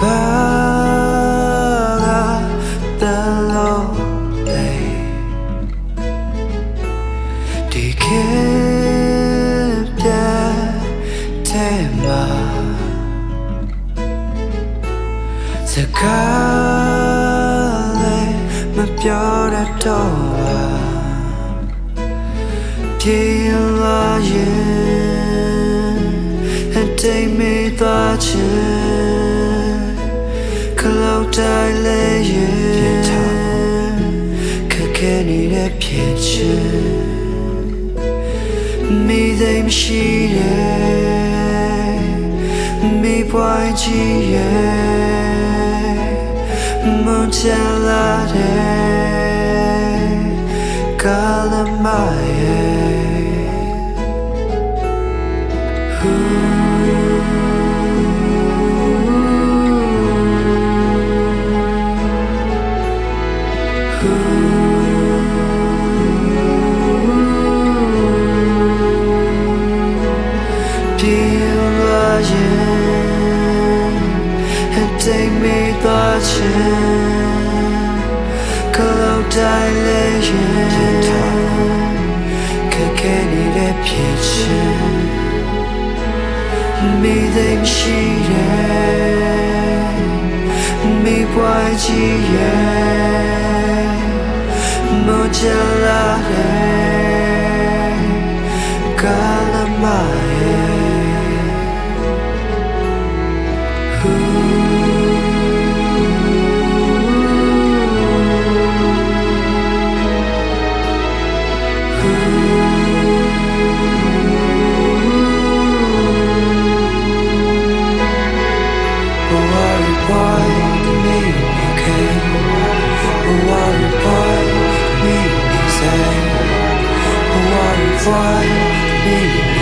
သူတို့ပါကတလုံးလေးဒီခေပြတဲ့မှာစကားလေးမပြောတတ်တော့ပါပြေလာရင်အတိတ်မေးသွားချင်ခ လောက်တိုင်းလေးရင်ခက်ခဲနေတဲ့ဖြစ်ချင်မိသိမ်းမရှိရဲ့မိပွိုင်းချီရဲ့မွန်ချလာတဲ့ကာလ အတိတ်မေးသွားချင်ခလောက်တိုင်းလေးရင်ခက်ခဲနေတဲ့ဖြစ်ချင်မိသိမ်းရှိရဲ့မိပွားကြည့်ရဲ့မကြလာရဲ့ကာလမရဲ့ Fly, baby.